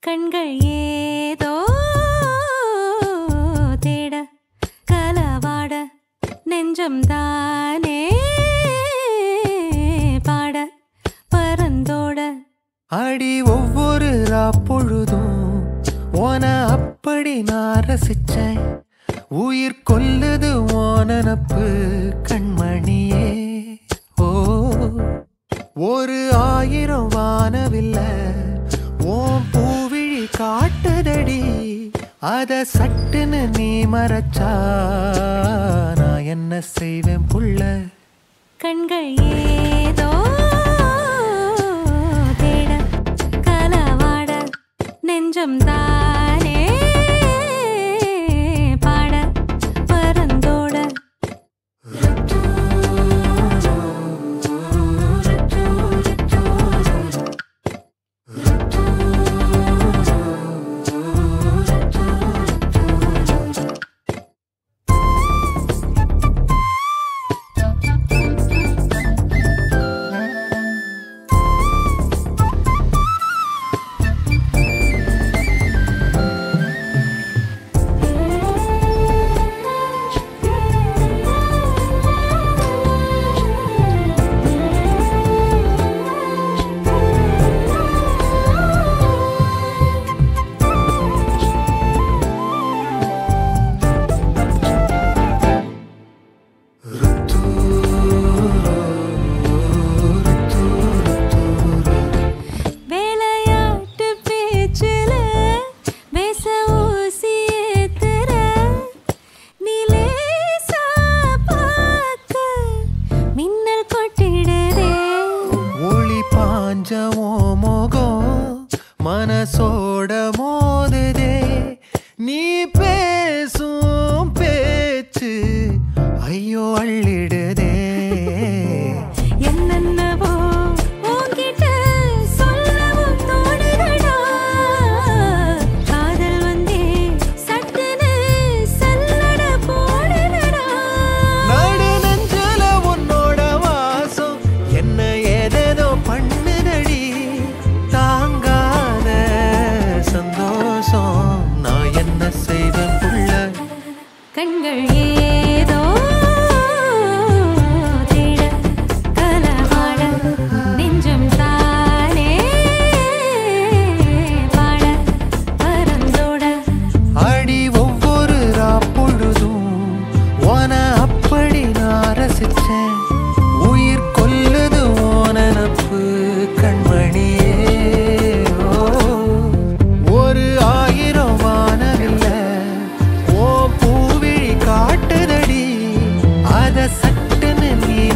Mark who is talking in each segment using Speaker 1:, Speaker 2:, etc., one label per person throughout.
Speaker 1: கண்கள் ஏதோ தேட கலவாட நெஞ்சம் தானே பாட பரந்தோட
Speaker 2: அடி ஒவ்வொரு பொழுதும் ஓன அப்படி நான் ரசிச்சேன். உயிர் கொல்லது ஓனனப்பு கண்மணியே. ஒரு ஆயிரம் வானவில்ல. ஓம் பூவிழி காட்டுதடி. அத சட்டுன்னு நீ மறைச்சா நான் என்ன செய்வேன் புள்ள?
Speaker 1: கண்கள் ஏதோ தேட மனசோட மோதுதே. நீ
Speaker 2: பேசும் பேச்சு ஐயோ அள்ளிடு.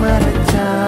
Speaker 2: summertime.